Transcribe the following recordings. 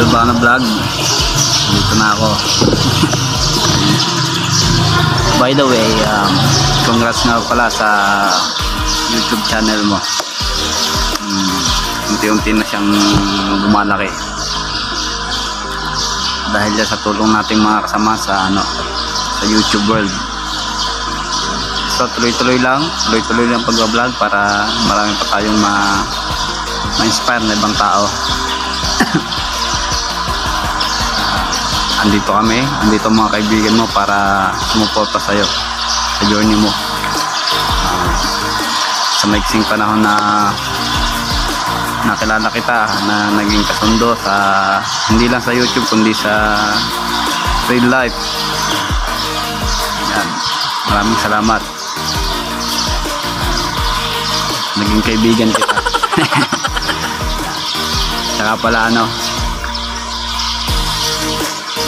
Albana Vlog? Dito na ako. By the way um, congrats nga pala sa youtube channel mo. Um, unti-unti na siyang lumalaki dahil sa tulong nating mga kasama sa ano sa youtube world. So tuloy-tuloy lang tuloy-tuloy lang pag-vlog para marami pa tayong ma ma-inspire na ibang tao. Andito kami, andito mga kaibigan mo para sumuporta sa'yo sa journey mo. Uh, sa maiksing panahon na nakilala kita na naging kasundo sa hindi lang sa youtube kundi sa real life. Yan. Maraming salamat. Naging kaibigan kita. Saka pala ano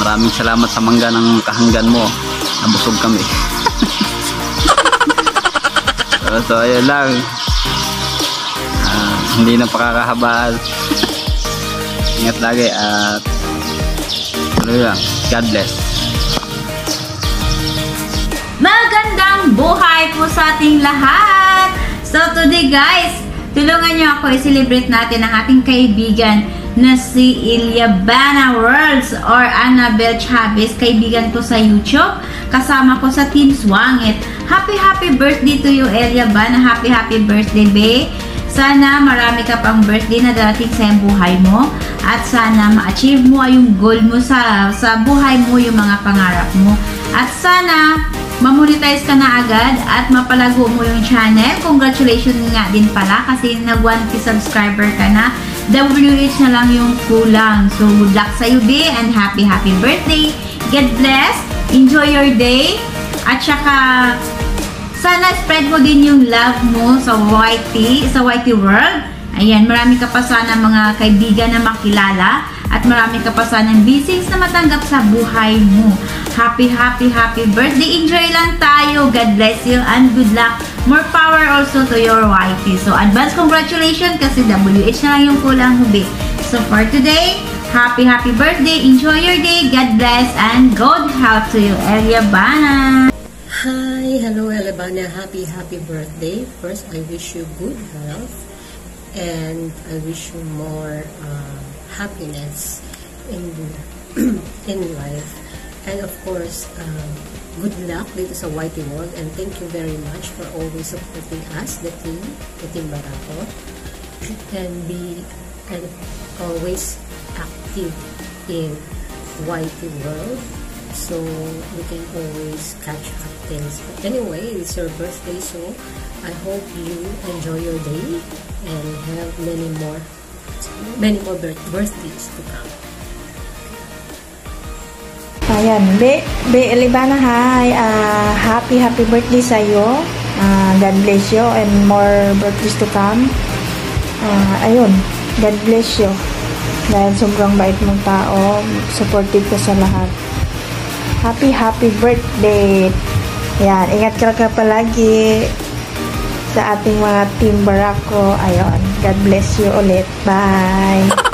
maraming salamat sa mangga ng kahanggan mo. Nabusog kami. So, so ayun lang hindi na pakakahabaan ingat lagi at tuloy lang God bless Magandang buhay po sa ating lahat! So today guys, tulungan nyo ako i-celebrate natin ang ating kaibigan na si Ilyabana Worlds or Annabel Chavez, kaibigan ko sa YouTube. Kasama ko sa Team Swangit. Happy, happy birthday to you, Ilyabana. Happy, happy birthday, babe. Sana marami ka pang birthday na darating sa buhay mo at sana ma-achieve mo yung goal mo sa, sa buhay mo, yung mga pangarap mo. At sana mamonetize ka na agad at mapalago mo yung channel. Congratulations nga din pala kasi nag 1k subscriber ka na. WH na lang yung kulang. So, good luck sa'yo, be, and happy, happy birthday. Get blessed. Enjoy your day. At saka, sana spread mo din yung love mo sa YT, sa YT World. Ayan, marami ka pa sana mga kaibigan na makilala at marami ka pa sana blessings na matanggap sa buhay mo. Happy, happy, happy birthday. Enjoy lang tayo. God bless you and good luck. More power also to your YT. So, advance congratulations kasi WH na lang yung kulang hubi. So, for today, happy, happy birthday. Enjoy your day. God bless and God help to you, Eliabana. Hi, hello Elebana. Happy, happy birthday. First, I wish you good health and I wish you more uh, happiness in in life. And of course, uh, good luck dito sa Whitey World and thank you very much for always supporting us, the team, the team Barako. And be and always active in Whitey World so we can always catch up things. But anyway, it's your birthday, so I hope you enjoy your day and have many more many more birthdays to come. Ayan, Be, Be Elibana, hi. Uh, happy, happy birthday sa'yo. Uh, God bless you and more birthdays to come. Uh, ayun, God bless you. Dahil sobrang bait mong tao, supportive ka sa lahat. Happy, happy birthday! Yan, ingat ka ka palagi sa ating mga team Barako. Ayun, God bless you ulit. Bye!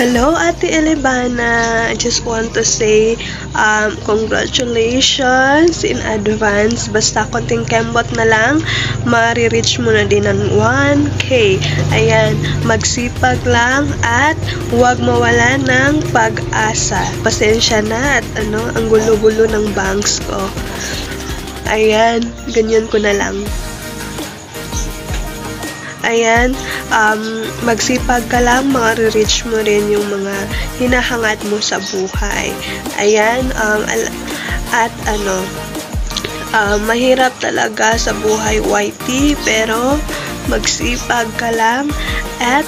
Hello, Ate Elebana. I just want to say um, congratulations in advance. Basta konting kembot na lang, ma-reach mo na din ng 1K. Ayan, magsipag lang at huwag mawala ng pag-asa. Pasensya na at ano, ang gulo-gulo ng banks ko. Ayan, ganyan ko na lang. Ayan, um, magsipag ka lang, ma-reach mo rin yung mga hinahangat mo sa buhay. Ayan, um, at ano, uh, mahirap talaga sa buhay YT, pero magsipag ka lang at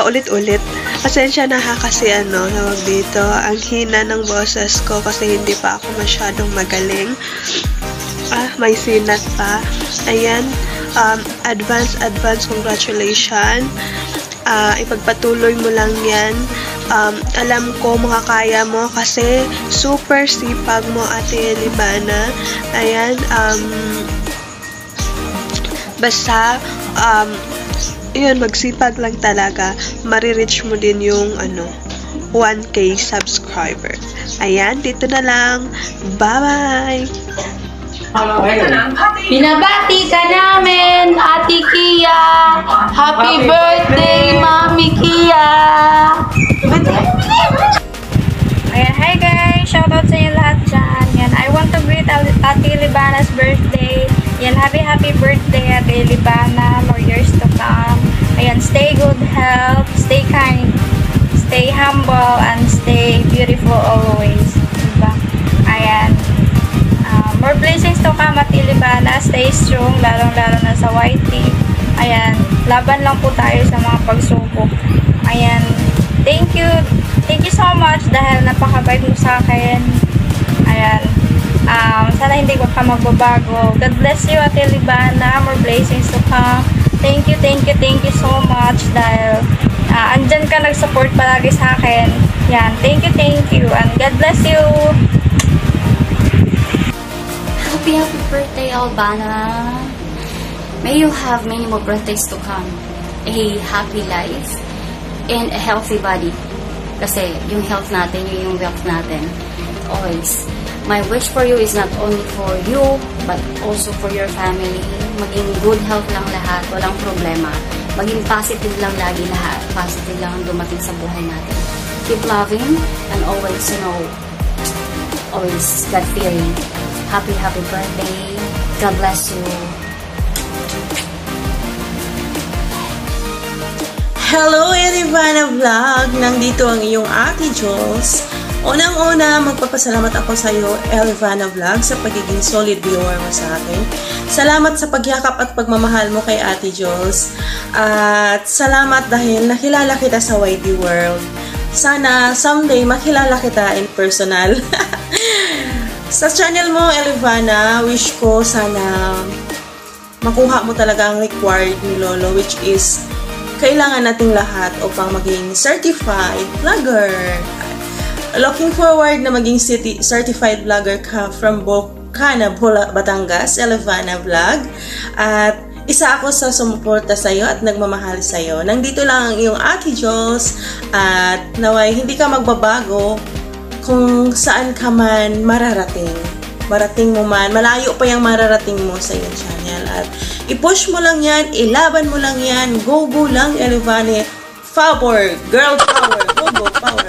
paulit-ulit. Pasensya na ha kasi ano, tawag dito, ang hina ng boses ko kasi hindi pa ako masyadong magaling. Ah, may sinat pa. Ayan, um, advance, advance congratulations. Uh, ipagpatuloy mo lang yan um, alam ko makakaya mo kasi super sipag mo Ate Libana. Ayan, um, basta, um, yun, magsipag lang talaga. Marireach mo din yung, ano, 1K subscriber. Ayan, dito na lang. Bye-bye! Binabati ka namin, Ate Kia. Happy birthday, Mami Kia. Ayan, hi guys! Shoutout sa inyo lahat dyan. Yan, I want to greet Ate Libana's birthday. Yan, happy happy birthday Ate Libana. More years to come. Ayan, stay good health, stay kind, stay humble, and stay beautiful always. Diba? Ayan. More blessings to come Ate Libana. Stay strong, lalong-lalo na sa YT. Ayan, laban lang po tayo sa mga pagsubok. Ayan, thank you. Thank you so much dahil napakabait mo sa akin. Ayan. Um, sana hindi ko ka magbabago. God bless you, Ate. More blessings to come. Thank you, thank you, thank you so much dahil ah, andyan ka nag-support palagi sa akin. Yan. Thank you, thank you. And God bless you. Happy, happy birthday, Albana. May you have many more birthdays to come. A happy life and a healthy body. Kasi yung health natin, yun yung wealth natin. Always. My wish for you is not only for you, but also for your family. Maging good health lang lahat, walang problema. Maging positive lang lagi lahat. Positive lang ang dumating sa buhay natin. Keep loving and always, you know, always God fearing. Happy, happy birthday. God bless you. Hello, Erivana Vlog! Nandito ang iyong Ate Jules. Unang-una, magpapasalamat ako sa iyo, Elvana Vlog, sa pagiging solid viewer mo sa akin. Salamat sa pagyakap at pagmamahal mo kay Ate Jules. At salamat dahil nakilala kita sa YT World. Sana someday makilala kita in personal. sa channel mo, Elvana, wish ko sana makuha mo talaga ang required ni Lolo which is kailangan nating lahat upang maging certified vlogger. Looking forward na maging city, certified vlogger ka from Bocana, Batangas, Elevana Vlog. At isa ako sa sumuporta sa iyo at nagmamahal sa iyo. Nandito lang ang iyong Ate Jules at naway hindi ka magbabago kung saan ka man mararating. Marating mo man, malayo pa yung mararating mo sa iyong channel. At i-push mo lang yan, ilaban mo lang yan, go-go lang, Elevane. Power! Girl power! Go-go power!